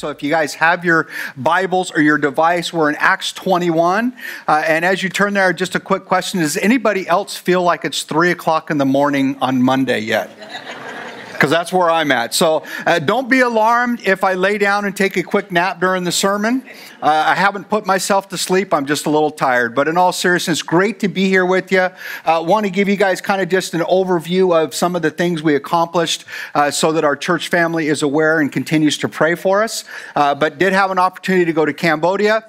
So if you guys have your Bibles or your device, we're in Acts 21. Uh, and as you turn there, just a quick question Does anybody else feel like it's 3 o'clock in the morning on Monday yet? Because that's where I'm at. So uh, don't be alarmed if I lay down and take a quick nap during the sermon. Uh, I haven't put myself to sleep. I'm just a little tired. But in all seriousness, great to be here with you. Uh, Want to give you guys kind of just an overview of some of the things we accomplished uh, so that our church family is aware and continues to pray for us. Uh, but did have an opportunity to go to Cambodia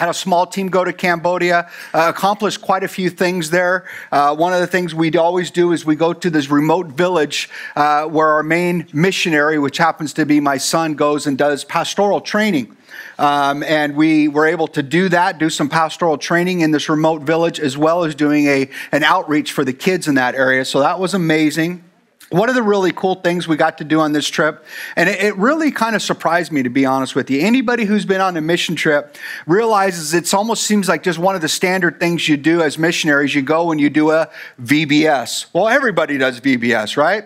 had a small team go to Cambodia, uh, accomplished quite a few things there. Uh, one of the things we'd always do is we go to this remote village uh, where our main missionary, which happens to be my son, goes and does pastoral training. Um, and we were able to do that, do some pastoral training in this remote village, as well as doing a, an outreach for the kids in that area. So that was amazing. One of the really cool things we got to do on this trip, and it, really kind of surprised me to be honest with you. Anybody who's been on a mission trip realizes it almost seems like just one of the standard things you do as missionaries. You go and you do a VBS. Well, everybody does VBS, right?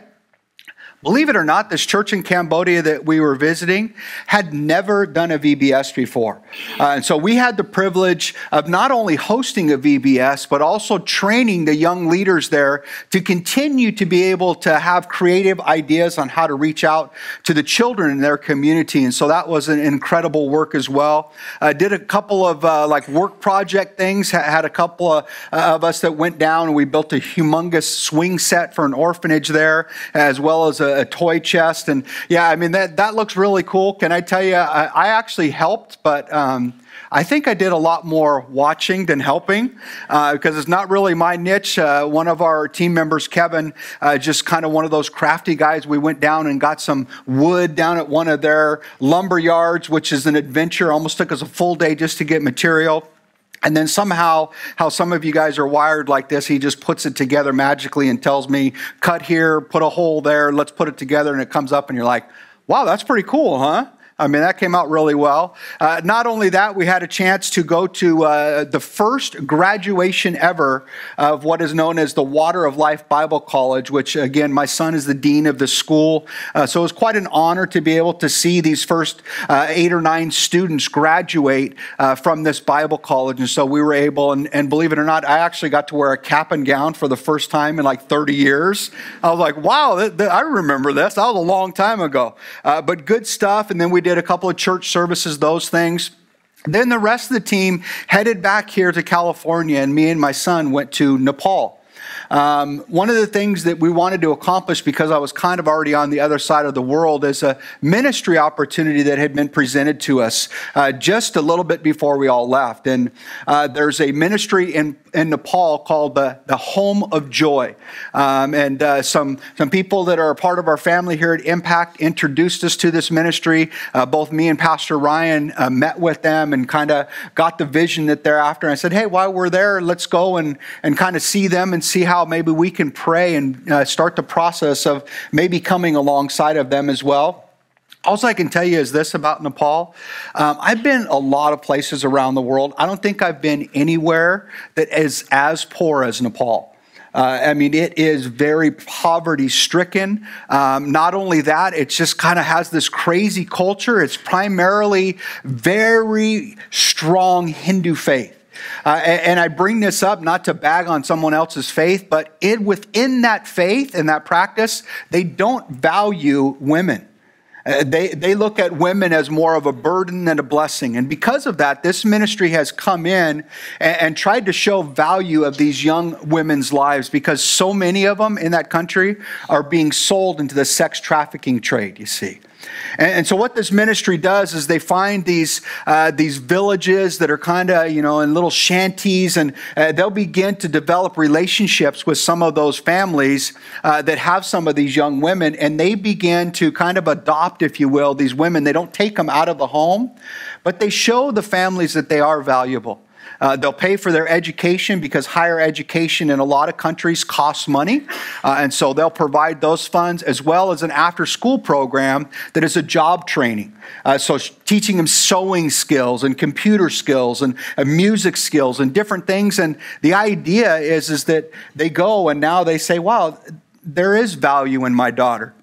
Believe it or not, this church in Cambodia that we were visiting had never done a VBS before. Uh, and so we had the privilege of not only hosting a VBS, but also training the young leaders there to continue to be able to have creative ideas on how to reach out to the children in their community. And so that was an incredible work as well. Uh, did a couple of uh, like work project things, had a couple of, uh, of us that went down and we built a humongous swing set for an orphanage there, as well as a a, toy chest. And yeah, I mean, that, that looks really cool. Can I tell you, I, I actually helped, but. Um, I think I did a lot more watching than helping uh, because it's not really my niche. Uh, one of our team members, Kevin, uh, just kind of one of those crafty guys. We went down and got some wood down at one of their lumber yards, which is an adventure. Almost took us a full day just to get material. And then somehow, how some of you guys are wired like this, he just puts it together magically and tells me, cut here, put a hole there, let's put it together, and it comes up, and you're like, wow, that's pretty cool, huh? I mean, that came out really well. Uh, not only that, we had a chance to go to uh, the first graduation ever of what is known as the Water of Life Bible College, which, again, my son is the dean of the school. Uh, so it was quite an honor to be able to see these first uh, eight or nine students graduate uh, from this Bible college. And so we were able, and, and, believe it or not, I actually got to wear a cap and gown for the first time in like 30 years. I was like, wow, th- th- I remember this. That was a long time ago. Uh, but good stuff. And then we did a couple of church services, those things. Then the rest of the team headed back here to California, and me and my son went to Nepal. Um, one of the things that we wanted to accomplish because I was kind of already on the other side of the world is a ministry opportunity that had been presented to us uh, just a little bit before we all left. And uh, there's a ministry in, in Nepal called the, the Home of Joy. Um, and uh, some, some people that are a part of our family here at Impact introduced us to this ministry. Uh, both me and Pastor Ryan uh, met with them and kind of got the vision that they're after. And I said, hey, while we're there, let's go and, and kind of see them and see how maybe we can pray and uh, start the process of maybe coming alongside of them as well. All I can tell you is this about Nepal. Um, I've been a lot of places around the world. I don't think I've been anywhere that is as poor as Nepal. Uh, I mean, it is very poverty stricken. Um, not only that, it just kind of has this crazy culture. It's primarily very strong Hindu faith. Uh, and I bring this up not to bag on someone else's faith, but in, within that faith and that practice, they don't value women. Uh, they, they look at women as more of a burden than a blessing. And because of that, this ministry has come in and, and, tried to show value of these young women's lives because so many of them in that country are being sold into the sex trafficking trade, you see. And, and, so what this ministry does is they find these, uh, these villages that are kind of, you know, in little shanties, and uh, they'll begin to develop relationships with some of those families uh, that have some of these young women, and they begin to kind of adopt, if you will, these women. They don't take them out of the home, but they show the families that they are valuable. Uh, they'll pay for their education because higher education in a lot of countries costs money. Uh, and so they'll provide those funds as well as an after school program that is a job training. Uh, so teaching them sewing skills and computer skills and music skills and different things. And the idea is, is that they go and now they say, wow, there is value in my daughter.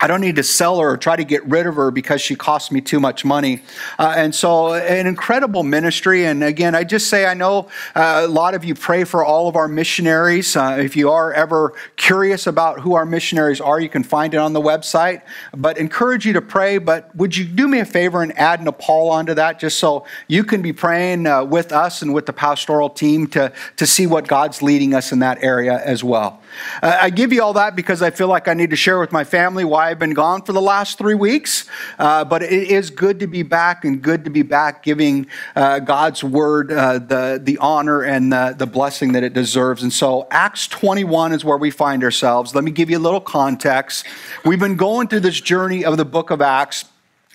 I don't need to sell her or try to get rid of her because she costs me too much money. Uh, and so, an incredible ministry. And again, I just say I know uh, a lot of you pray for all of our missionaries. Uh, if you are ever curious about who our missionaries are, you can find it on the website. But encourage you to pray. But would you do me a favor and add Nepal onto that just so you can be praying uh, with us and with the pastoral team to, to see what God's leading us in that area as well? Uh, I give you all that because I feel like I need to share with my family why I've been gone for the last three weeks. Uh, but it is good to be back and good to be back giving uh, God's word uh, the, the honor and the, the blessing that it deserves. And so, Acts 21 is where we find ourselves. Let me give you a little context. We've been going through this journey of the book of Acts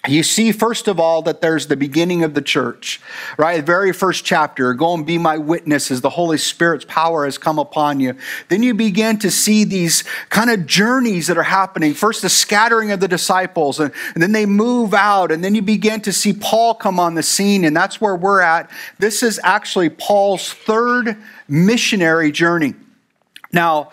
you see, first of all, that there's the beginning of the church, right? The very first chapter, go and be my witnesses. The Holy Spirit's power has come upon you. Then you begin to see these kind of journeys that are happening. First, the scattering of the disciples, and, and then they move out, and then you begin to see Paul come on the scene, and that's where we're at. This is actually Paul's third missionary journey. Now,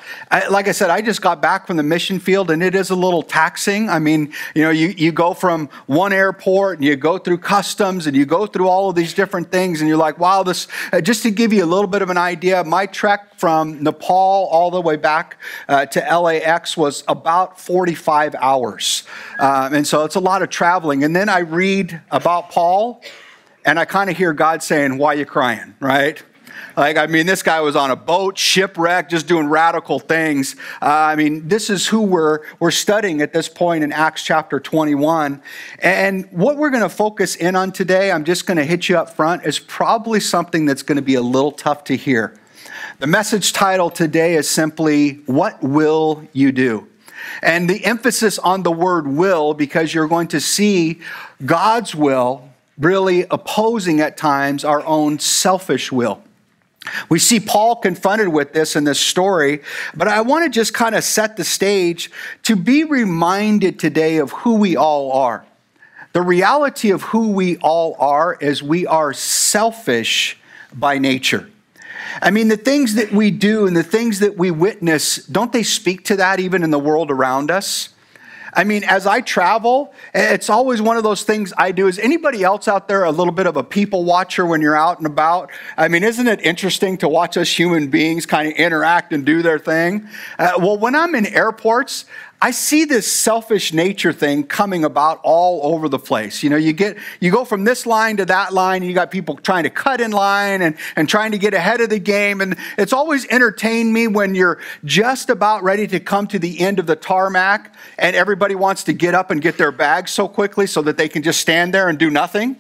like I said, I just got back from the mission field and it is a little taxing. I mean, you know, you, you go from one airport and you go through customs and you go through all of these different things and you're like, wow, this, uh, just to give you a little bit of an idea, my trek from Nepal all the way back uh, to LAX was about 45 hours. Um, and so it's a lot of traveling. And then I read about Paul and I kind of hear God saying, why are you crying, right? Like, I mean, this guy was on a boat, shipwrecked, just doing radical things. Uh, I mean, this is who we're, we're studying at this point in Acts chapter 21. And what we're going to focus in on today, I'm just going to hit you up front, is probably something that's going to be a little tough to hear. The message title today is simply, What Will You Do? And the emphasis on the word will, because you're going to see God's will really opposing at times our own selfish will. We see Paul confronted with this in this story, but I want to just kind of set the stage to be reminded today of who we all are. The reality of who we all are is we are selfish by nature. I mean, the things that we do and the things that we witness, don't they speak to that even in the world around us? I mean, as I travel, it's always one of those things I do. Is anybody else out there a little bit of a people watcher when you're out and about? I mean, isn't it interesting to watch us human beings kind of interact and do their thing? Uh, well, when I'm in airports, I see this selfish nature thing coming about all over the place. You know, you get you go from this line to that line, and you got people trying to cut in line and, and trying to get ahead of the game. And it's always entertained me when you're just about ready to come to the end of the tarmac and everybody wants to get up and get their bags so quickly so that they can just stand there and do nothing.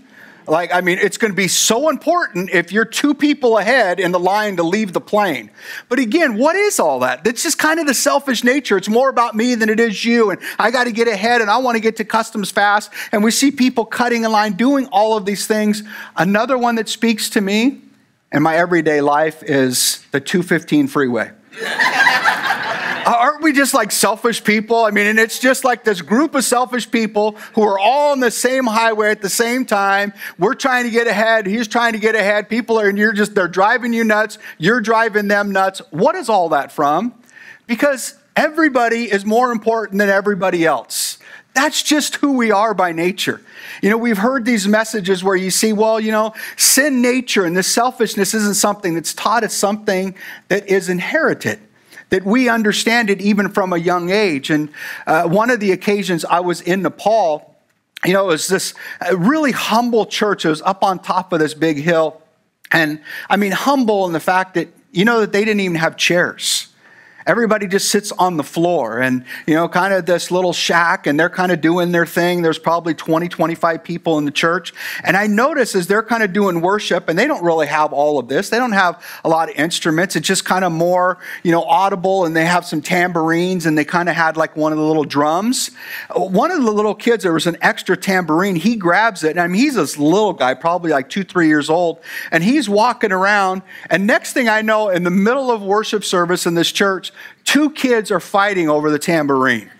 Like, I mean, it's going to be so important if you're two people ahead in the line to leave the plane. But again, what is all that? That's just kind of the selfish nature. It's more about me than it is you. And I got to get ahead and I want to get to customs fast. And we see people cutting in line, doing all of these things. Another one that speaks to me in my everyday life is the 215 freeway. Aren't we just like selfish people? I mean, and it's just like this group of selfish people who are all on the same highway at the same time. We're trying to get ahead. He's trying to get ahead. People are, and you're just, they're driving you nuts. You're driving them nuts. What is all that from? Because everybody is more important than everybody else. That's just who we are by nature. You know, we've heard these messages where you see, well, you know, sin nature and this selfishness isn't something that's taught, it's something that is inherited that we understand it even from a young age. And uh, one of the occasions I was in Nepal, you know, it was this uh, really humble church. It was up on top of this big hill. And I mean, humble in the fact that, you know, that they didn't even have chairs. Everybody just sits on the floor and, you know, kind of this little shack and they're kind of doing their thing. There's probably 20, 25 people in the church. And I notice as they're kind of doing worship and they don't really have all of this, they don't have a lot of instruments. It's just kind of more, you know, audible and they have some tambourines and they kind of had like one of the little drums. One of the little kids, there was an extra tambourine. He grabs it. And I mean, he's this little guy, probably like two, three years old. And he's walking around. And next thing I know, in the middle of worship service in this church, two kids are fighting over the tambourine.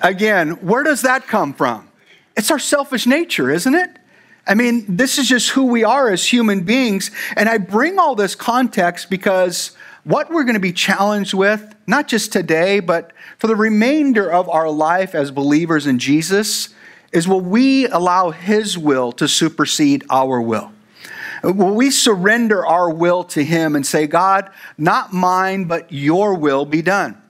Again, where does that come from? It's our selfish nature, isn't it? I mean, this is just who we are as human beings. And I bring all this context because what we're going to be challenged with, not just today, but for the remainder of our life as believers in Jesus, is will we allow His will to supersede our will? Will we surrender our will to Him and say, God, not mine, but your will be done?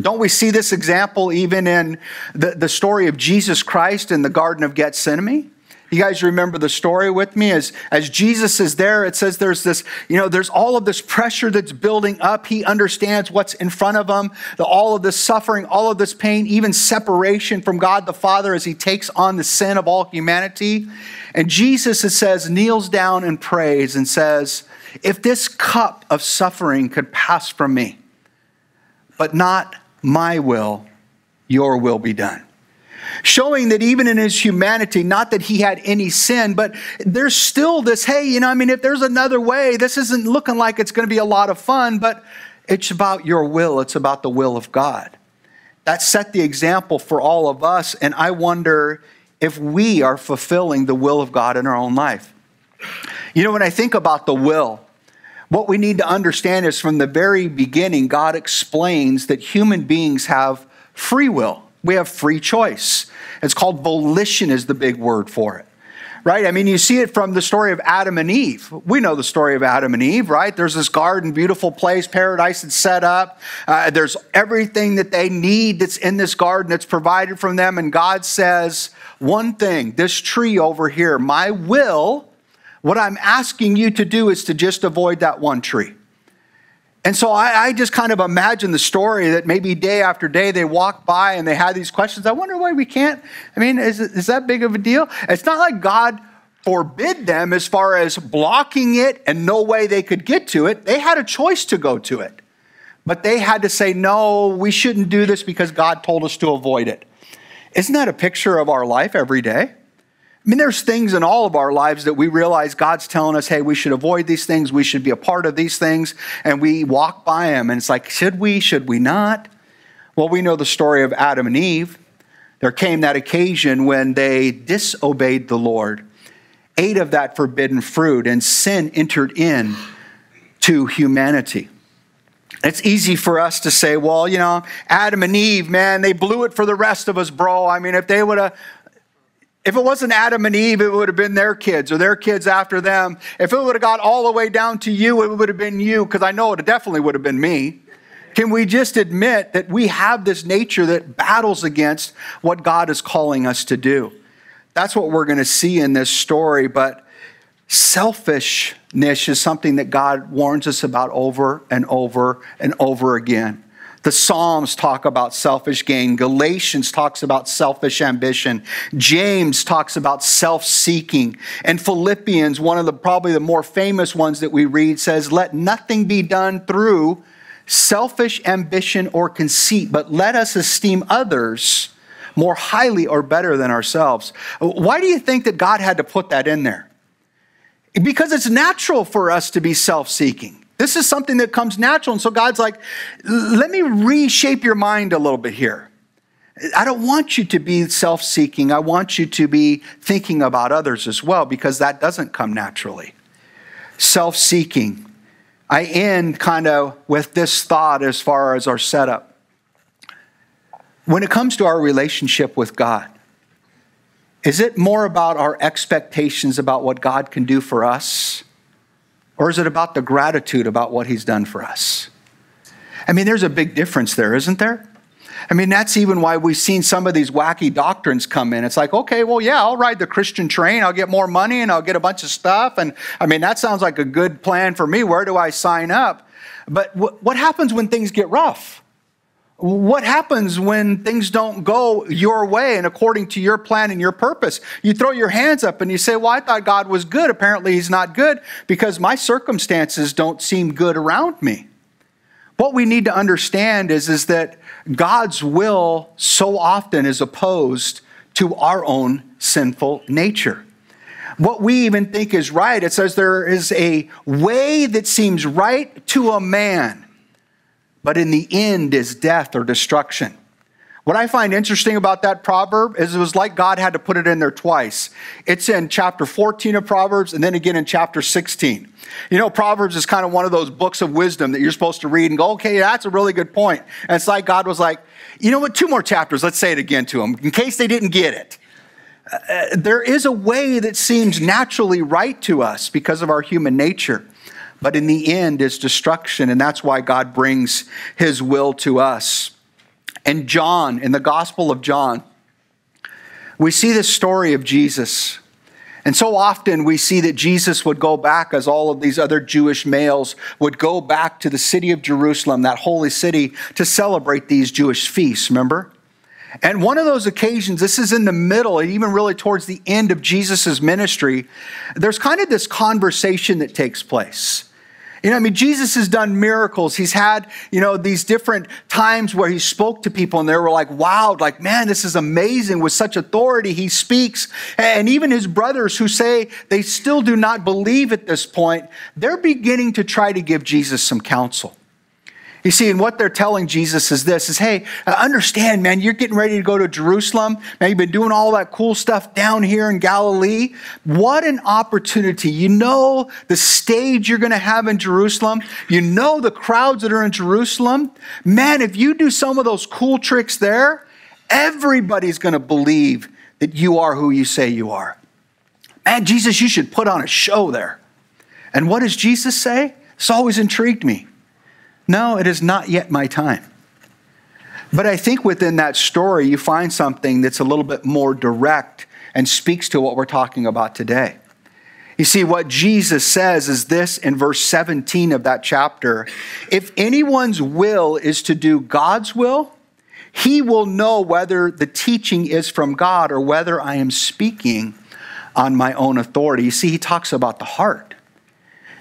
Don't we see this example even in the, the story of Jesus Christ in the Garden of Gethsemane? You guys remember the story with me? As, as Jesus is there, it says there's this, you know, there's all of this pressure that's building up. He understands what's in front of him, the, all of this suffering, all of this pain, even separation from God the Father as he takes on the sin of all humanity. And Jesus, it says, kneels down and prays and says, If this cup of suffering could pass from me, but not my will, your will be done showing that even in his humanity, not that he had any sin, but there's still this hey, you know, I mean, if there's another way, this isn't looking like it's going to be a lot of fun, but it's about your will, it's about the will of God. That set the example for all of us, and I wonder if we are fulfilling the will of God in our own life. You know, when I think about the will, what we need to understand is from the very beginning, God explains that human beings have free will. We have free choice. It's called volition, is the big word for it. Right? I mean, you see it from the story of Adam and Eve. We know the story of Adam and Eve, right? There's this garden, beautiful place, paradise that's set up. Uh, there's everything that they need that's in this garden that's provided from them. And God says, one thing, this tree over here, my will, what I'm asking you to do is to just avoid that one tree. And so I, I, just kind of imagine the story that maybe day after day they walk by and they had these questions. I wonder why we can't. I mean, is, is that big of a deal? It's not like God forbid them as far as blocking it and no way they could get to it. They had a choice to go to it. But they had to say, no, we shouldn't do this because God told us to avoid it. Isn't that a picture of our life every day? I mean, there's things in all of our lives that we realize God's telling us, hey, we should avoid these things, we should be a part of these things, and we walk by them, and it's like, should we, should we not? Well, we know the story of Adam and Eve. There came that occasion when they disobeyed the Lord, ate of that forbidden fruit, and sin entered in to humanity. It's easy for us to say, well, you know, Adam and Eve, man, they blew it for the rest of us, bro. I mean, if they would have if it wasn't Adam and Eve, it would have been their kids or their kids after them. If it would have got all the way down to you, it would have been you, because I know it definitely would have been me. Can we just admit that we have this nature that battles against what God is calling us to do? That's what we're going to see in this story, but selfishness is something that God warns us about over and over and over again. The Psalms talk about selfish gain. Galatians talks about selfish ambition. James talks about self seeking. And Philippians, one of the probably the more famous ones that we read, says, Let nothing be done through selfish ambition or conceit, but let us esteem others more highly or better than ourselves. Why do you think that God had to put that in there? Because it's natural for us to be self seeking. This is something that comes natural. And so God's like, let me reshape your mind a little bit here. I don't want you to be self seeking. I want you to be thinking about others as well because that doesn't come naturally. Self seeking. I end kind of with this thought as far as our setup. When it comes to our relationship with God, is it more about our expectations about what God can do for us? Or is it about the gratitude about what he's done for us? I mean, there's a big difference there, isn't there? I mean, that's even why we've seen some of these wacky doctrines come in. It's like, okay, well, yeah, I'll ride the Christian train. I'll get more money and I'll get a bunch of stuff. And I mean, that sounds like a good plan for me. Where do I sign up? But what happens when things get rough? What happens when things don't go your way and according to your plan and your purpose? You throw your hands up and you say, Well, I thought God was good. Apparently, He's not good because my circumstances don't seem good around me. What we need to understand is, is that God's will so often is opposed to our own sinful nature. What we even think is right, it says there is a way that seems right to a man but in the end is death or destruction. What I find interesting about that proverb is it was like God had to put it in there twice. It's in chapter 14 of Proverbs and then again in chapter 16. You know, Proverbs is kind of one of those books of wisdom that you're supposed to read and go, okay, that's a really good point. And it's like God was like, you know what, two more chapters, let's say it again to them in case they didn't get it. Uh, there is a way that seems naturally right to us because of our human nature. But in the end, it's destruction, and that's why God brings his will to us. And John, in the Gospel of John, we see the story of Jesus. And so often we see that Jesus would go back, as all of these other Jewish males would go back to the city of Jerusalem, that holy city, to celebrate these Jewish feasts, remember? And one of those occasions, this is in the middle, and even really towards the end of Jesus' ministry, there's kind of this conversation that takes place. You know, I mean, Jesus has done miracles. He's had, you know, these different times where he spoke to people and they were like, wow, like, man, this is amazing. With such authority, he speaks. And even his brothers who say they still do not believe at this point, they're beginning to try to give Jesus some counsel. You see, and what they're telling Jesus is this is, hey, uh, understand, man, you're getting ready to go to Jerusalem. Man, you've been doing all that cool stuff down here in Galilee. What an opportunity. You know the stage you're going to have in Jerusalem. You know the crowds that are in Jerusalem. Man, if you do some of those cool tricks there, everybody's going to believe that you are who you say you are. Man, Jesus, you should put on a show there. And what does Jesus say? It's always intrigued me. No, it is not yet my time. But I think within that story, you find something that's a little bit more direct and speaks to what we're talking about today. You see, what Jesus says is this in verse 17 of that chapter If anyone's will is to do God's will, he will know whether the teaching is from God or whether I am speaking on my own authority. You see, he talks about the heart.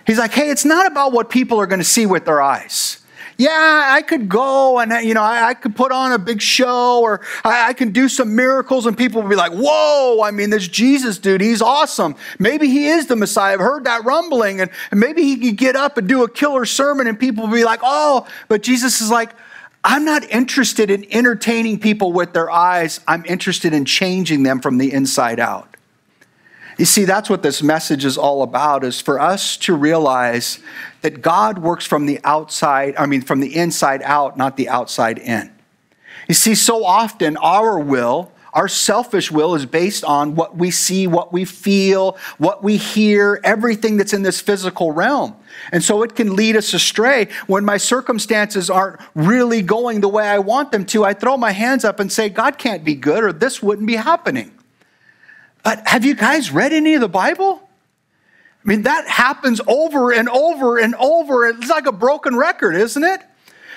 He's like, hey, it's not about what people are going to see with their eyes. Yeah, I could go and, uh, you know, I, I could put on a big show or I, I, can do some miracles and people will be like, whoa, I mean, this Jesus dude, he's awesome. Maybe he is the Messiah. I've heard that rumbling and, and maybe he could get up and do a killer sermon and people will be like, oh, but Jesus is like, I'm not interested in entertaining people with their eyes. I'm interested in changing them from the inside out. You see, that's what this message is all about, is for us to realize that God works from the outside, I mean, from the inside out, not the outside in. You see, so often our will, our selfish will, is based on what we see, what we feel, what we hear, everything that's in this physical realm. And so it can lead us astray. When my circumstances aren't really going the way I want them to, I throw my hands up and say, God can't be good, or this wouldn't be happening. But have you guys read any of the Bible? I mean, that happens over and over and over. It's like a broken record, isn't it?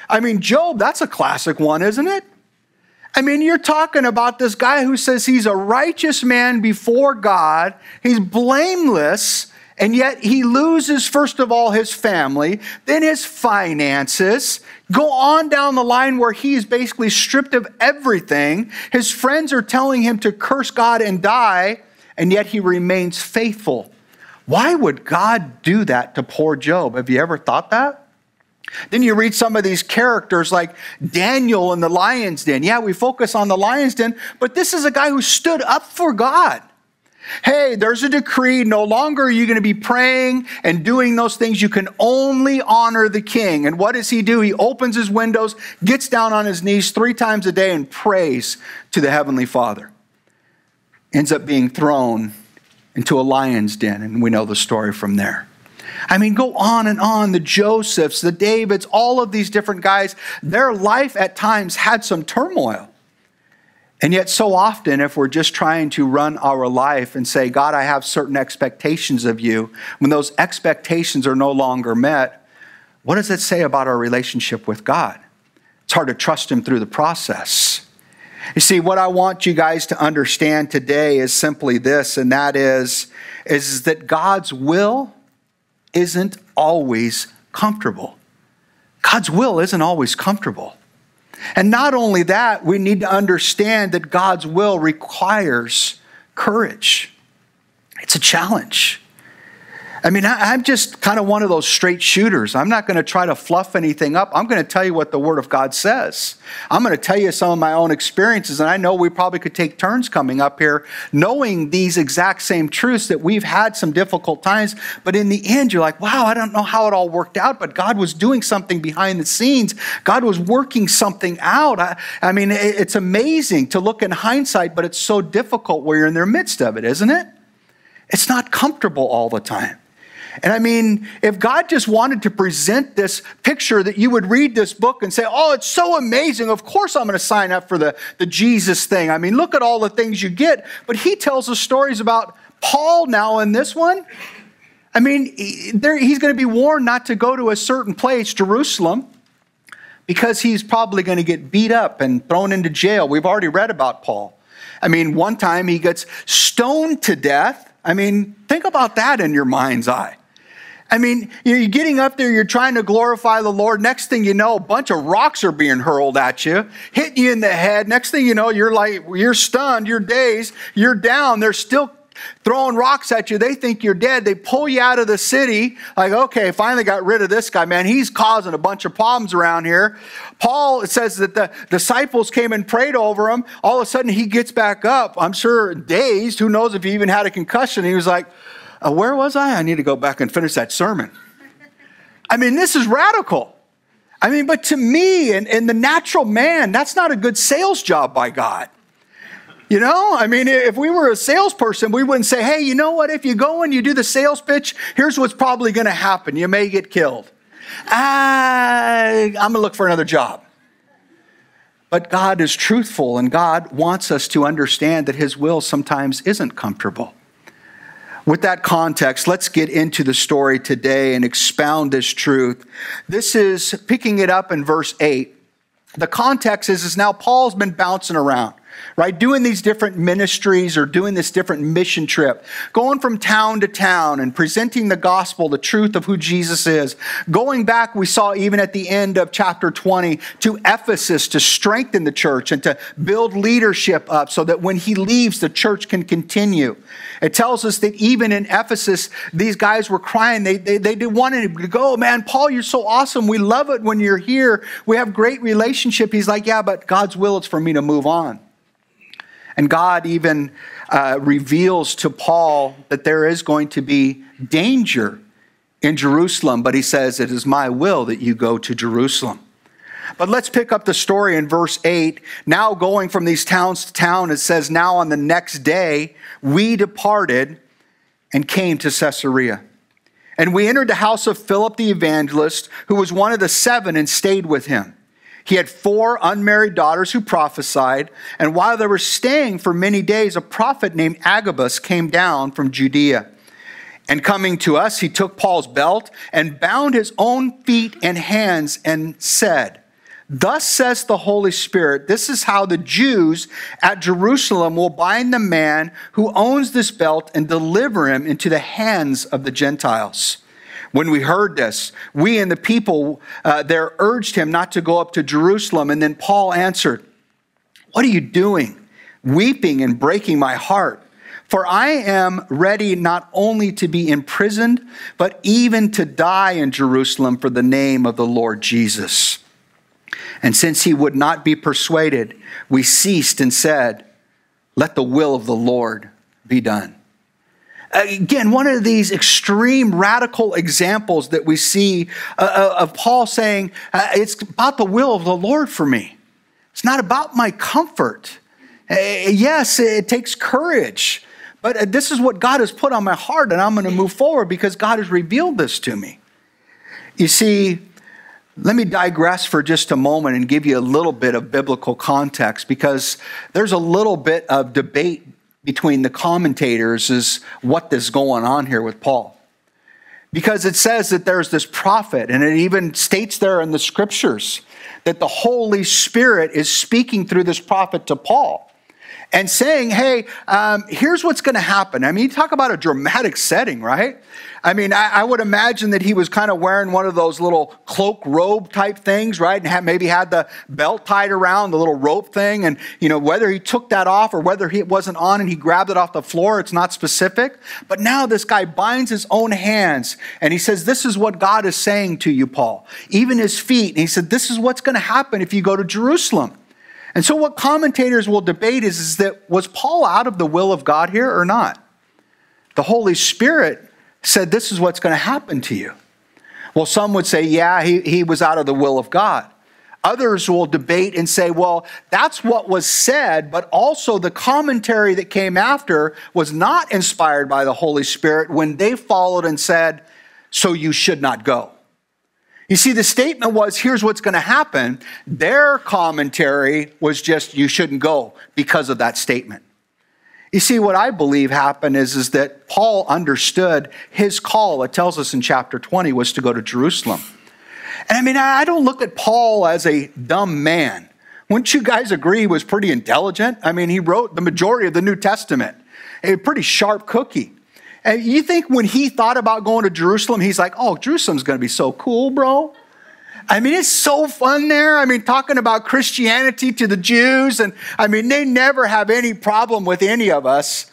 I mean, Job, that's a classic one, isn't it? I mean, you're talking about this guy who says he's a righteous man before God, he's blameless, and yet he loses, first of all, his family, then his finances. Go on down the line where he's basically stripped of everything. His friends are telling him to curse God and die, and yet he remains faithful. Why would God do that to poor Job? Have you ever thought that? Then you read some of these characters like Daniel in the lion's den. Yeah, we focus on the lion's den, but this is a guy who stood up for God. Hey, there's a decree. No longer are you going to be praying and doing those things. You can only honor the king. And what does he do? He opens his windows, gets down on his knees three times a day, and prays to the Heavenly Father. Ends up being thrown into a lion's den, and we know the story from there. I mean, go on and on. The Josephs, the Davids, all of these different guys, their life at times had some turmoil. And yet, so often, if we're just trying to run our life and say, God, I have certain expectations of you, when those expectations are no longer met, what does it say about our relationship with God? It's hard to trust Him through the process. You see, what I want you guys to understand today is simply this, and that is, is that God's will isn't always comfortable. God's will isn't always comfortable. And not only that, we need to understand that God's will requires courage. It's a challenge. I mean, I, am just kind of one of those straight shooters. I'm not going to try to fluff anything up. I'm going to tell you what the Word of God says. I'm going to tell you some of my own experiences. And I know we probably could take turns coming up here knowing these exact same truths that we've had some difficult times. But in the end, you're like, wow, I don't know how it all worked out, but God was doing something behind the scenes. God was working something out. I, I mean, it's amazing to look in hindsight, but it's so difficult where you're in the midst of it, isn't it? It's not comfortable all the time. And I mean, if God just wanted to present this picture that you would read this book and say, oh, it's so amazing. Of course, I'm going to sign up for the, the Jesus thing. I mean, look at all the things you get. But he tells us stories about Paul now in this one. I mean, he's going to be warned not to go to a certain place, Jerusalem, because he's probably going to get beat up and thrown into jail. We've already read about Paul. I mean, one time he gets stoned to death. I mean, think about that in your mind's eye. I mean, you're getting up there, you're trying to glorify the Lord. Next thing you know, a bunch of rocks are being hurled at you, hitting you in the head. Next thing you know, you're like, you're stunned, you're dazed, you're down. They're still throwing rocks at you. They think you're dead. They pull you out of the city. Like, okay, finally got rid of this guy, man. He's causing a bunch of problems around here. Paul says that the disciples came and prayed over him. All of a sudden, he gets back up. I'm sure dazed. Who knows if he even had a concussion? He was like, uh, where was I? I need to go back and finish that sermon. I mean, this is radical. I mean, but to me and, and the natural man, that's not a good sales job by God. You know, I mean, if we were a salesperson, we wouldn't say, hey, you know what? If you go and you do the sales pitch, here's what's probably going to happen. You may get killed. I'm going to look for another job. But God is truthful, and God wants us to understand that His will sometimes isn't comfortable. With that context, let's get into the story today and expound this truth. This is picking it up in verse 8. The context is, is now Paul's been bouncing around right? Doing these different ministries or doing this different mission trip, going from town to town and presenting the gospel, the truth of who Jesus is. Going back, we saw even at the end of chapter 20 to Ephesus to strengthen the church and to build leadership up so that when he leaves, the church can continue. It tells us that even in Ephesus, these guys were crying. They, they, they wanted him to go, oh, man, Paul, you're so awesome. We love it when you're here. We have great relationship. He's like, yeah, but God's will is for me to move on. And God even uh, reveals to Paul that there is going to be danger in Jerusalem, but he says, It is my will that you go to Jerusalem. But let's pick up the story in verse 8. Now, going from these towns to town, it says, Now on the next day, we departed and came to Caesarea. And we entered the house of Philip the evangelist, who was one of the seven, and stayed with him. He had four unmarried daughters who prophesied, and while they were staying for many days, a prophet named Agabus came down from Judea. And coming to us, he took Paul's belt and bound his own feet and hands and said, Thus says the Holy Spirit, this is how the Jews at Jerusalem will bind the man who owns this belt and deliver him into the hands of the Gentiles. When we heard this, we and the people uh, there urged him not to go up to Jerusalem. And then Paul answered, What are you doing? Weeping and breaking my heart. For I am ready not only to be imprisoned, but even to die in Jerusalem for the name of the Lord Jesus. And since he would not be persuaded, we ceased and said, Let the will of the Lord be done again, one of these extreme radical examples that we see uh, uh, of Paul saying, uh, It's about the will of the Lord for me. It's not about my comfort. Yes, it takes courage, but this is what God has put on my heart, and I'm going to move forward because God has revealed this to me. You see, let me digress for just a moment and give you a little bit of biblical context because there's a little bit of debate between the commentators is what is going on here with Paul. Because it says that there's this prophet, and it even states there in the scriptures that the Holy Spirit is speaking through this prophet to Paul. And saying, hey, um, here's what's going to happen. I mean, you talk about a dramatic setting, right? I mean, I, I, would imagine that he was kind of wearing one of those little cloak robe type things, right? And had, maybe had the belt tied around the little rope thing. And, you know, whether he took that off or whether he, wasn't on and he grabbed it off the floor, it's not specific. But now this guy binds his own hands and he says, This is what God is saying to you, Paul. Even his feet. And he said, This is what's going to happen if you go to Jerusalem. And so, what commentators will debate is, is that was Paul out of the will of God here or not? The Holy Spirit said, This is what's going to happen to you. Well, some would say, Yeah, he, he was out of the will of God. Others will debate and say, well, that's what was said, but also the commentary that came after was not inspired by the Holy Spirit when they followed and said, so you should not go. You see, the statement was, here's what's going to happen. Their commentary was just, you shouldn't go because of that statement. You see, what I believe happened is, is that Paul understood his call, it tells us in chapter 20, was to go to Jerusalem. And I mean, I don't look at Paul as a dumb man. Wouldn't you guys agree he was pretty intelligent? I mean, he wrote the majority of the New Testament, a pretty sharp cookie. And you think when he thought about going to Jerusalem, he's like, oh, Jerusalem's going to be so cool, bro. I mean, it's so fun there. I mean, talking about Christianity to the Jews, and I mean, they never have any problem with any of us.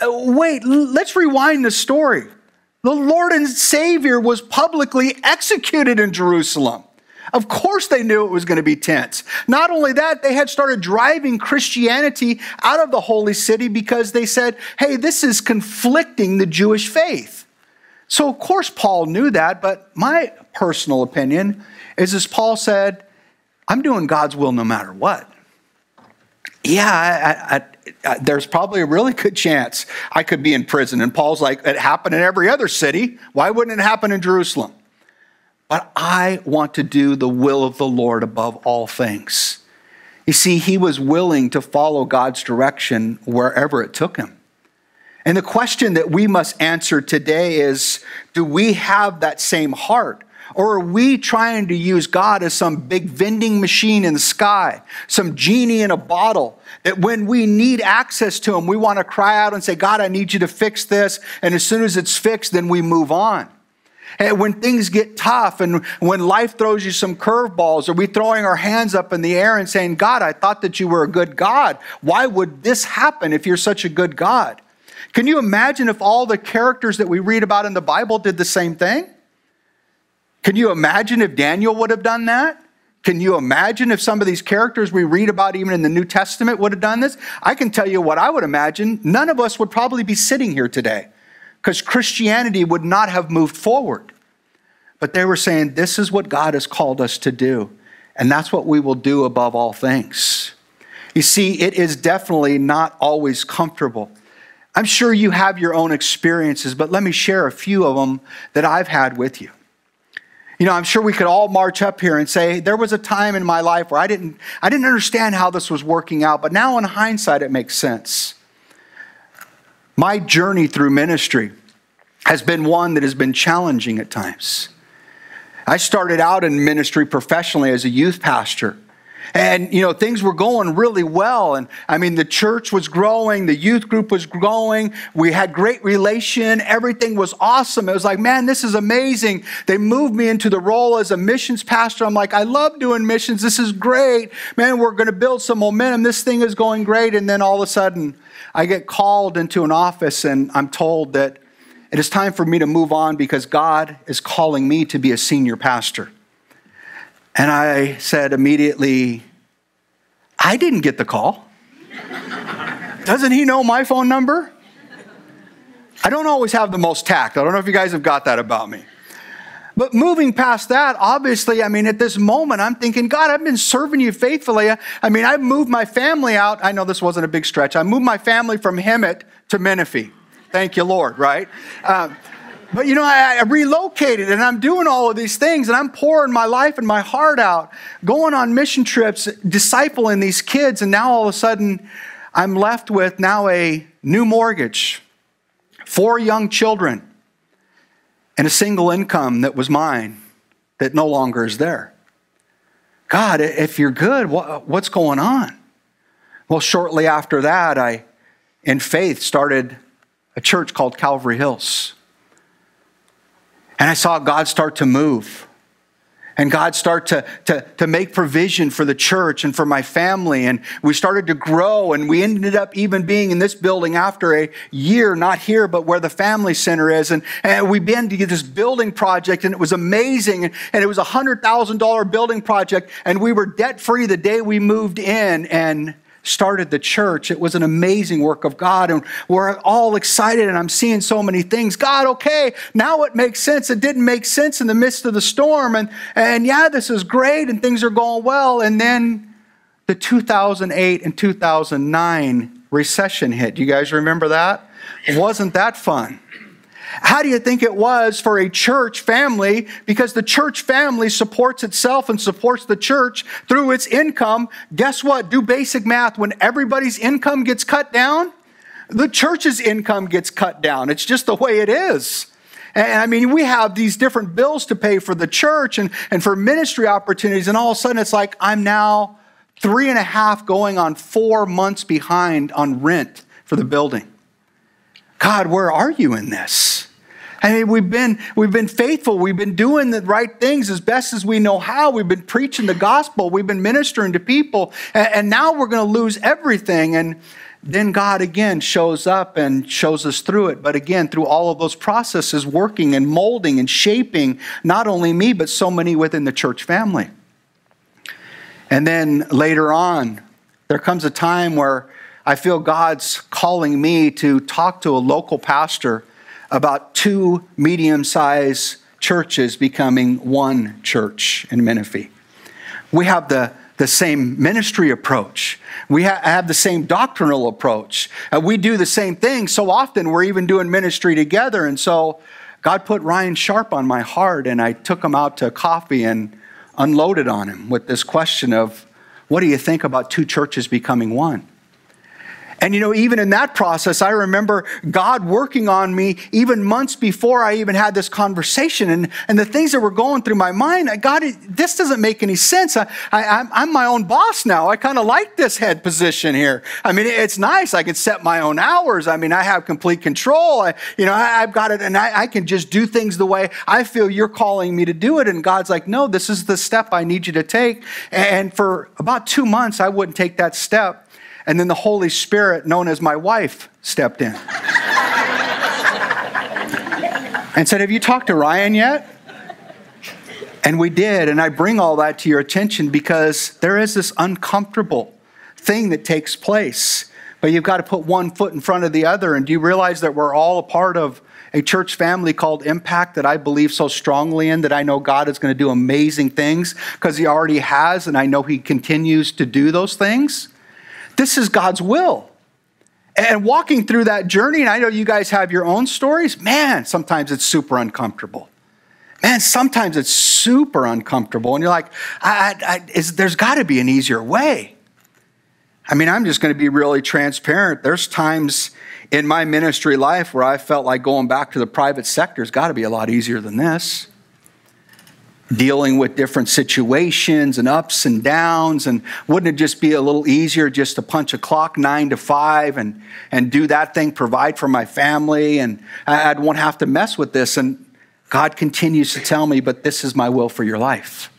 Uh, wait, let's rewind the story. The Lord and Savior was publicly executed in Jerusalem. Of course, they knew it was going to be tense. Not only that, they had started driving Christianity out of the holy city because they said, hey, this is conflicting the Jewish faith. So, of course, Paul knew that, but my personal opinion is as Paul said, I'm doing God's will no matter what. Yeah, I, I, I, there's probably a really good chance I could be in prison. And Paul's like, it happened in every other city. Why wouldn't it happen in Jerusalem? But I want to do the will of the Lord above all things. You see, he was willing to follow God's direction wherever it took him. And the question that we must answer today is do we have that same heart? Or are we trying to use God as some big vending machine in the sky, some genie in a bottle, that when we need access to Him, we want to cry out and say, God, I need you to fix this. And as soon as it's fixed, then we move on. And when things get tough and when life throws you some curveballs, are we throwing our hands up in the air and saying, God, I thought that you were a good God. Why would this happen if you're such a good God? Can you imagine if all the characters that we read about in the Bible did the same thing? Can you imagine if Daniel would have done that? Can you imagine if some of these characters we read about, even in the New Testament, would have done this? I can tell you what I would imagine. None of us would probably be sitting here today because Christianity would not have moved forward. But they were saying, This is what God has called us to do, and that's what we will do above all things. You see, it is definitely not always comfortable. I'm sure you have your own experiences, but let me share a few of them that I've had with you. You know, I'm sure we could all march up here and say, there was a time in my life where I didn't, I didn't understand how this was working out, but now in hindsight, it makes sense. My journey through ministry has been one that has been challenging at times. I started out in ministry professionally as a youth pastor. And, you know, things were going really well. And I mean, the church was growing, the youth group was growing. We had great relation. Everything was awesome. It was like, man, this is amazing. They moved me into the role as a missions pastor. I'm like, I love doing missions. This is great. Man, we're going to build some momentum. This thing is going great. And then all of a sudden, I get called into an office and I'm told that it is time for me to move on because God is calling me to be a senior pastor. And I said immediately, I didn't get the call. Doesn't he know my phone number? I don't always have the most tact. I don't know if you guys have got that about me. But moving past that, obviously, I mean, at this moment, I'm thinking, God, I've been serving you faithfully. I mean, I've moved my family out. I know this wasn't a big stretch. I moved my family from Hemet to Menifee. Thank you, Lord, right? Uh, but you know, I, I, relocated and I'm doing all of these things and I'm pouring my life and my heart out, going on mission trips, discipling these kids. And now all of a sudden, I'm left with now a new mortgage, four young children, and a single income that was mine that no longer is there. God, if you're good, what's going on? Well, shortly after that, I, in faith, started a church called Calvary Hills. And I saw God start to move and God start to, to, to make provision for the church and for my family. And we started to grow, and we ended up even being in this building after a year, not here, but where the family center is. And, and we began to get this building project, and it was amazing. And, it was a $100,000 building project, and we were debt free the day we moved in. And started the church. It was an amazing work of God, and we're all excited, and I'm seeing so many things. God, okay, now it makes sense. It didn't make sense in the midst of the storm, and, and yeah, this is great, and things are going well. And then the 2008 and 2009 recession hit. You guys remember that? Wasn't that fun? How do you think it was for a church family? Because the church family supports itself and supports the church through its income. Guess what? Do basic math. When everybody's income gets cut down, the church's income gets cut down. It's just the way it is. And I mean, we have these different bills to pay for the church and, and for ministry opportunities, and all of a sudden it's like I'm now three and a half going on four months behind on rent for the building. God, where are you in this? I mean, we've been, we've been faithful. We've been doing the right things as best as we know how. We've been preaching the gospel. We've been ministering to people. And, and now we're going to lose everything. And then God again shows up and shows us through it. But again, through all of those processes, working and molding and shaping not only me, but so many within the church family. And then later on, there comes a time where I feel God's calling me to talk to a local pastor about two medium sized churches becoming one church in Menifee. We have the, the same ministry approach. We ha- have the same doctrinal approach. Uh, we do the same thing. So often we're even doing ministry together. And so God put Ryan Sharp on my heart, and I took him out to coffee and unloaded on him with this question of what do you think about two churches becoming one? And you know, even in that process, I remember God working on me even months before I even had this conversation. And, and the things that were going through my mind, I, God, it this doesn't make any sense. I, I, I'm my own boss now. I kind of like this head position here. I mean, it's nice. I can set my own hours. I mean, I have complete control. I, you know, I, have got it, and I, I can just do things the way I feel you're calling me to do it. And God's like, no, this is the step I need you to take. And for about two months, I wouldn't take that step. And then the Holy Spirit, known as my wife, stepped in and said, Have you talked to Ryan yet? And we did. And I bring all that to your attention because there is this uncomfortable thing that takes place. But you've got to put one foot in front of the other. And do you realize that we're all a part of a church family called Impact that I believe so strongly in that I know God is going to do amazing things because He already has, and I know He continues to do those things? This is God's will. And walking through that journey, and I know you guys have your own stories, man, sometimes it's super uncomfortable. Man, sometimes it's super uncomfortable. And you're like, I, I, is, there's got to be an easier way. I mean, I'm just going to be really transparent. There's times in my ministry life where I felt like going back to the private sector has got to be a lot easier than this dealing with different situations and ups and downs and wouldn't it just be a little easier just to punch a clock nine to five and, and do that thing provide for my family? And i won't have to mess with this. And god continues to tell me but this is my will for your life.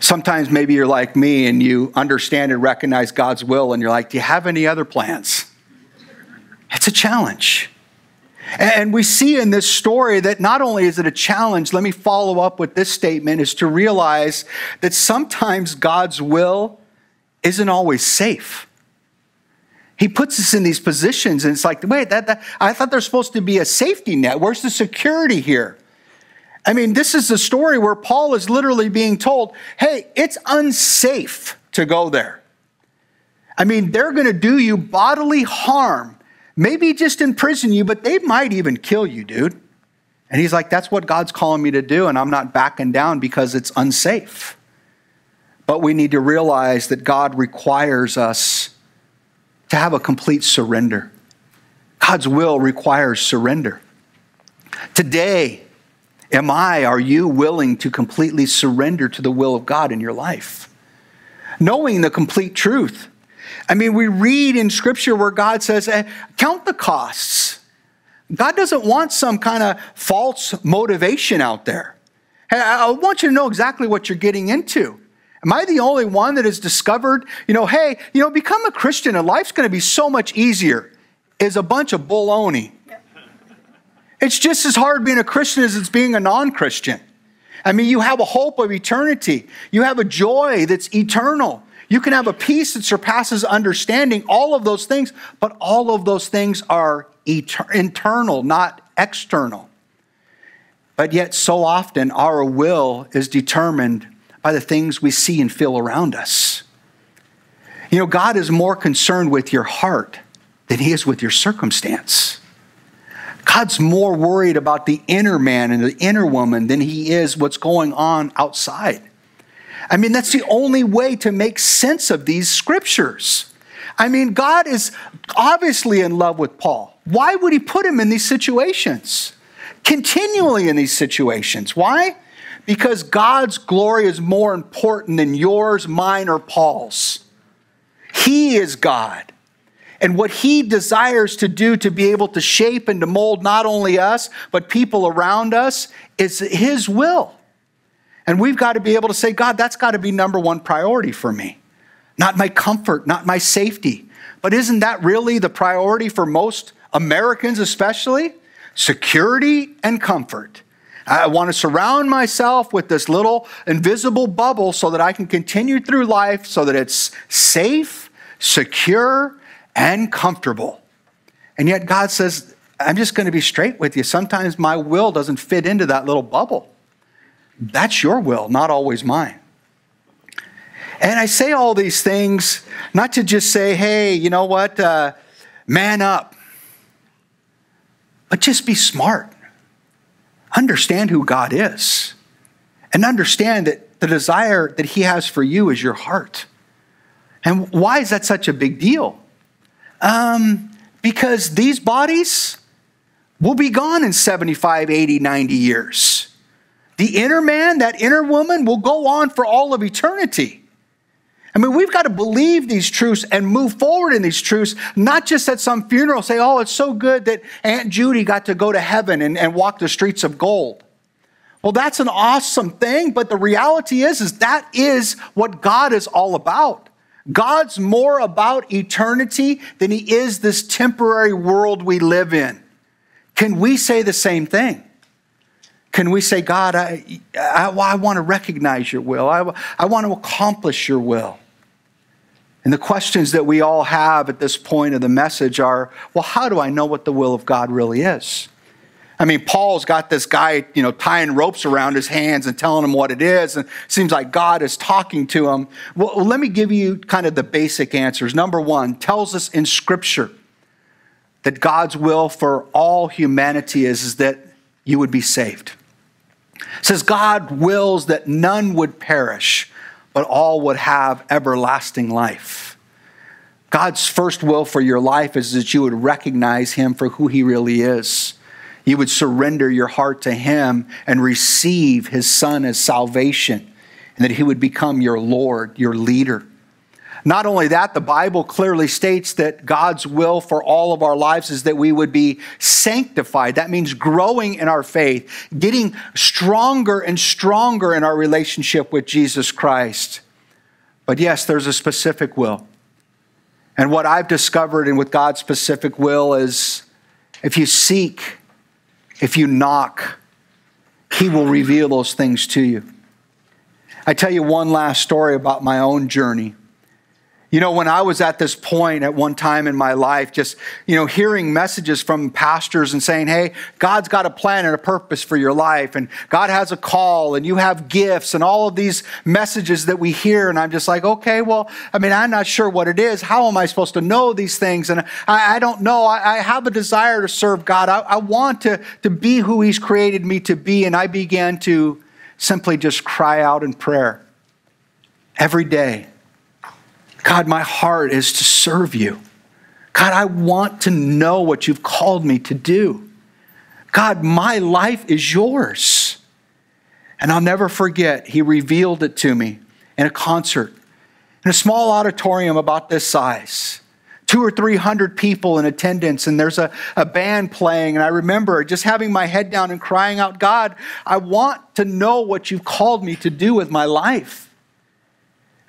Sometimes maybe you're like me and you understand and recognize god's will and you're like do you have any other plans? It's a challenge and we see in this story that not only is it a challenge, let me follow up with this statement, is to realize that sometimes God's will isn't always safe. He puts us in these positions, and it's like, wait, that, that, I thought there's supposed to be a safety net. Where's the security here? I mean, this is the story where Paul is literally being told, hey, it's unsafe to go there. I mean, they're going to do you bodily harm maybe just imprison you, but they might even kill you, dude. And he's like, That's what God's calling me to do, and I'm not backing down because it's unsafe. But we need to realize that God requires us to have a complete surrender. God's will requires surrender. Today, am I, are you willing to completely surrender to the will of God in your life? Knowing the complete truth I mean, we read in scripture where God says, eh, count the costs. God doesn't want some kind of false motivation out there. Hey, I want you to know exactly what you're getting into. Am I the only one that has discovered, you know, hey, you know, become a Christian and life's going to be so much easier? Is a bunch of baloney. It's just as hard being a Christian as it's being a non Christian. I mean, you have a hope of eternity, you have a joy that's eternal. You can have a peace that surpasses understanding, all of those things, but all of those things are etern- internal, not external. But yet, so often, our will is determined by the things we see and feel around us. You know, God is more concerned with your heart than he is with your circumstance. God's more worried about the inner man and the inner woman than he is what's going on outside. I mean, that's the only way to make sense of these scriptures. I mean, God is obviously in love with Paul. Why would he put him in these situations? Continually in these situations. Why? Because God's glory is more important than yours, mine, or Paul's. He is God. And what he desires to do to be able to shape and to mold not only us, but people around us is his will. And we've got to be able to say, God, that's got to be number one priority for me. Not my comfort, not my safety. But isn't that really the priority for most Americans, especially? Security and comfort. I want to surround myself with this little invisible bubble so that I can continue through life so that it's safe, secure, and comfortable. And yet God says, I'm just going to be straight with you. Sometimes my will doesn't fit into that little bubble. That's your will, not always mine. And I say all these things not to just say, hey, you know what, uh, man up, but just be smart. Understand who God is, and understand that the desire that He has for you is your heart. And why is that such a big deal? Um, because these bodies will be gone in 75, 80, 90 years. The inner man, that inner woman, will go on for all of eternity. I mean, we've got to believe these truths and move forward in these truths, not just at some funeral say, oh, it's so good that Aunt Judy got to go to heaven and, and walk the streets of gold. Well, that's an awesome thing, but the reality is, is that is what God is all about. God's more about eternity than he is this temporary world we live in. Can we say the same thing? Can we say, God, I, I, I want to recognize your will, I, I want to accomplish your will? And the questions that we all have at this point of the message are well, how do I know what the will of God really is? I mean, Paul's got this guy, you know, tying ropes around his hands and telling him what it is, and it seems like God is talking to him. Well, let me give you kind of the basic answers. Number one, tells us in Scripture that God's will for all humanity is, is that you would be saved. It says God wills that none would perish, but all would have everlasting life. God's first will for your life is that you would recognize Him for who He really is. You would surrender your heart to Him and receive His Son as salvation, and that He would become your Lord, your leader. Not only that, the Bible clearly states that God's will for all of our lives is that we would be sanctified. That means growing in our faith, getting stronger and stronger in our relationship with Jesus Christ. But yes, there's a specific will. And what I've discovered and with God's specific will is if you seek, if you knock, He will reveal those things to you. I tell you one last story about my own journey. You know, when I was at this point at one time in my life, just, you know, hearing messages from pastors and saying, hey, God's got a plan and a purpose for your life, and God has a call, and you have gifts, and all of these messages that we hear. And I'm just like, okay, well, I mean, I'm not sure what it is. How am I supposed to know these things? And I, I don't know. I, I, have a desire to serve God. I, I want to, to be who He's created me to be. And I began to simply just cry out in prayer every day God, my heart is to serve you. God, I want to know what you've called me to do. God, my life is yours. And I'll never forget, he revealed it to me in a concert. in a small auditorium about this size two or three hundred people in attendance and there's a, a band playing and i remember just having my head down and crying out god i want to know what you've called me to do with my life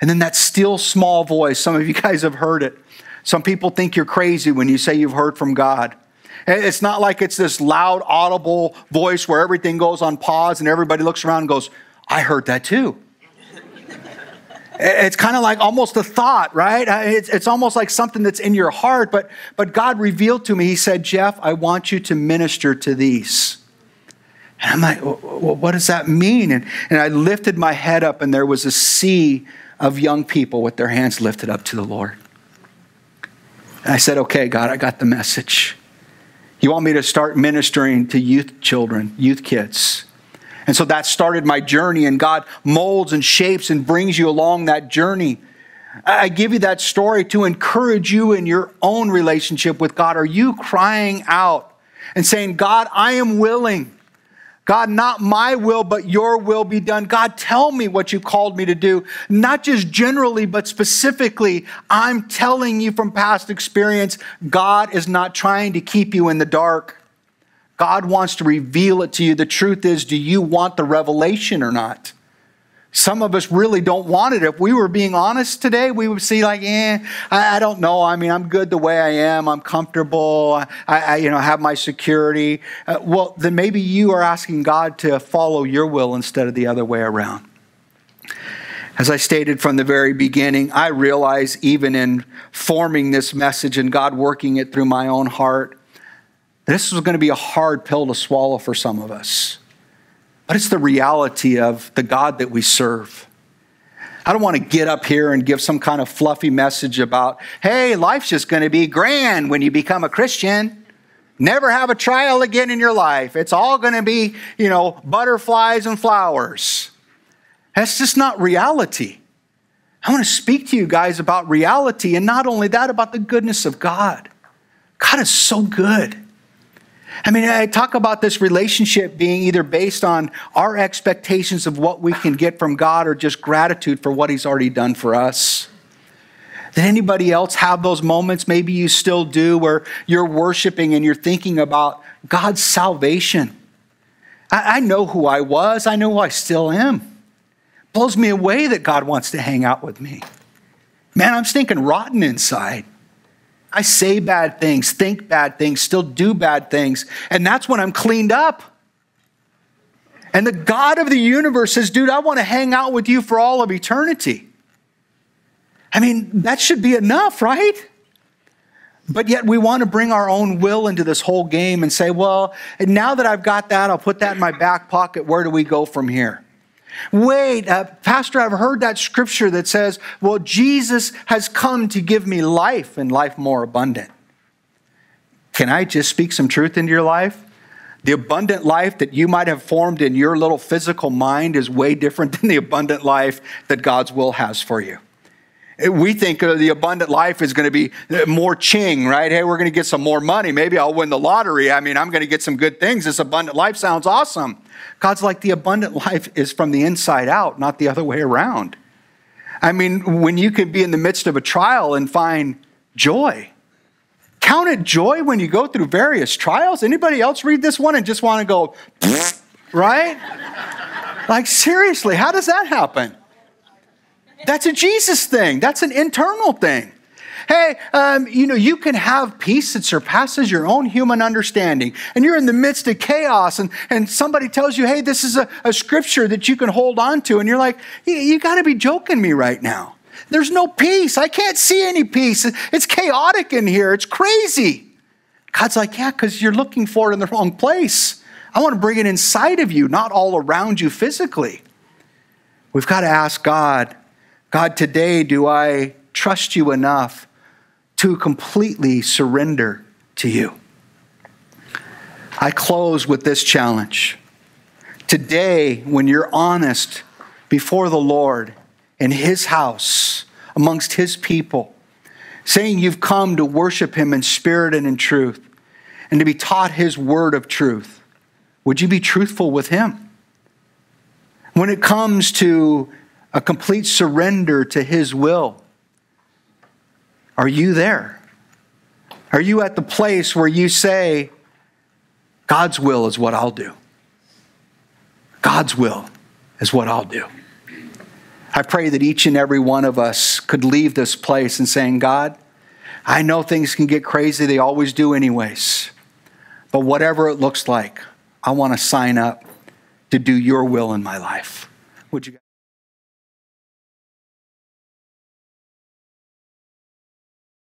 and then that still small voice some of you guys have heard it some people think you're crazy when you say you've heard from god it's not like it's this loud audible voice where everything goes on pause and everybody looks around and goes i heard that too it's kind of like almost a thought, right? It's, it's almost like something that's in your heart. But, but God revealed to me, He said, Jeff, I want you to minister to these. And I'm like, well, what does that mean? And, and I lifted my head up, and there was a sea of young people with their hands lifted up to the Lord. And I said, okay, God, I got the message. You want me to start ministering to youth children, youth kids. And so that started my journey, and God molds and shapes and brings you along that journey. I give you that story to encourage you in your own relationship with God. Are you crying out and saying, God, I am willing? God, not my will, but your will be done. God, tell me what you called me to do. Not just generally, but specifically. I'm telling you from past experience, God is not trying to keep you in the dark. God wants to reveal it to you. The truth is, do you want the revelation or not? Some of us really don't want it. If we were being honest today, we would see like, eh, I, I don't know. I mean, I'm good the way I am. I'm comfortable. I, I you know, have my security. Uh, well, then maybe you are asking God to follow your will instead of the other way around. As I stated from the very beginning, I realize even in forming this message and God working it through my own heart, this was going to be a hard pill to swallow for some of us. But it's the reality of the God that we serve. I don't want to get up here and give some kind of fluffy message about, hey, life's just going to be grand when you become a Christian. Never have a trial again in your life. It's all going to be, you know, butterflies and flowers. That's just not reality. I want to speak to you guys about reality and not only that, about the goodness of God. God is so good. I mean, I talk about this relationship being either based on our expectations of what we can get from God or just gratitude for what He's already done for us. Did anybody else have those moments? Maybe you still do, where you're worshiping and you're thinking about God's salvation. I, I know who I was, I know who I still am. Blows me away that God wants to hang out with me. Man, I'm stinking rotten inside. I say bad things, think bad things, still do bad things, and that's when I'm cleaned up. And the God of the universe says, dude, I want to hang out with you for all of eternity. I mean, that should be enough, right? But yet we want to bring our own will into this whole game and say, well, now that I've got that, I'll put that in my back pocket. Where do we go from here? Wait, uh, Pastor, I've heard that scripture that says, well, Jesus has come to give me life and life more abundant. Can I just speak some truth into your life? The abundant life that you might have formed in your little physical mind is way different than the abundant life that God's will has for you. We think uh, the abundant life is going to be uh, more ching, right? Hey, we're going to get some more money. Maybe I'll win the lottery. I mean, I'm going to get some good things. This abundant life sounds awesome. God's like the abundant life is from the inside out, not the other way around. I mean, when you can be in the midst of a trial and find joy, count it joy when you go through various trials. Anybody else read this one and just want to go, right? Like, seriously, how does that happen? That's a Jesus thing, that's an internal thing. Hey, um, you know, you can have peace that surpasses your own human understanding. And you're in the midst of chaos, and, and somebody tells you, hey, this is a, a scripture that you can hold on to. And you're like, you, you got to be joking me right now. There's no peace. I can't see any peace. It's chaotic in here. It's crazy. God's like, yeah, because you're looking for it in the wrong place. I want to bring it inside of you, not all around you physically. We've got to ask God, God, today do I trust you enough to completely surrender to you. I close with this challenge. Today, when you're honest before the Lord in His house, amongst His people, saying you've come to worship Him in spirit and in truth, and to be taught His word of truth, would you be truthful with Him? When it comes to a complete surrender to His will. Are you there? Are you at the place where you say, God's will is what I'll do? God's will is what I'll do. I pray that each and every one of us could leave this place and saying, God, I know things can get crazy. They always do, anyways. But whatever it looks like, I want to sign up to do your will in my life. Would you?